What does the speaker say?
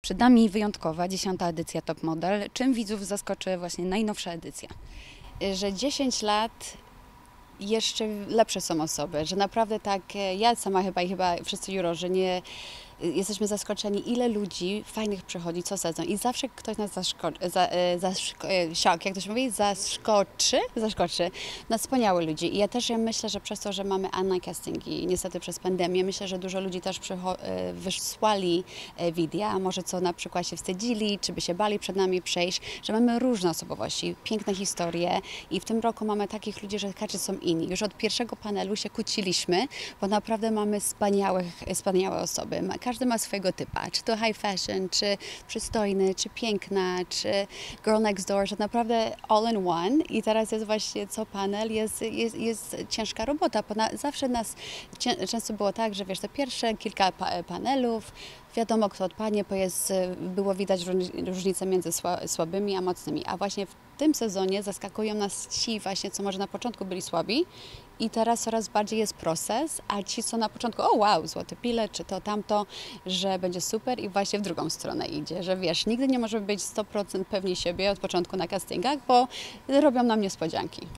Przed nami wyjątkowa, dziesiąta edycja Top Model. Czym widzów zaskoczy właśnie najnowsza edycja? Że 10 lat jeszcze lepsze są osoby, że naprawdę tak, e, ja sama chyba i chyba wszyscy jurorzy nie jesteśmy zaskoczeni, ile ludzi fajnych przychodzi co sezon i zawsze ktoś nas zaskoczy, za, e, zaszko, e, siak, jak to się mówi, zaskoczy, zaskoczy na wspaniałych ludzi. I ja też ja myślę, że przez to, że mamy online castingi, niestety przez pandemię, myślę, że dużo ludzi też e, wysłali wideo, może co na przykład się wstydzili, czy by się bali przed nami przejść, że mamy różne osobowości, piękne historie i w tym roku mamy takich ludzi, że każdy są inni. Już od pierwszego panelu się kłóciliśmy, bo naprawdę mamy wspaniałych, wspaniałe osoby. Każdy ma swojego typa, czy to high fashion, czy przystojny, czy piękna, czy girl next door, że naprawdę all in one. I teraz jest właśnie co panel, jest, jest, jest ciężka robota, bo na, zawsze nas, często było tak, że wiesz, te pierwsze kilka pa, panelów, wiadomo kto odpadnie, bo jest, było widać róż- różnicę między sła, słabymi a mocnymi, a właśnie w tym sezonie zaskakują nas ci właśnie, co może na początku byli słabi i teraz coraz bardziej jest proces, a ci, co na początku, o wow, złoty bilet, czy to tamto, że będzie super i właśnie w drugą stronę idzie, że wiesz, nigdy nie możemy być 100% pewni siebie od początku na castingach, bo robią nam niespodzianki.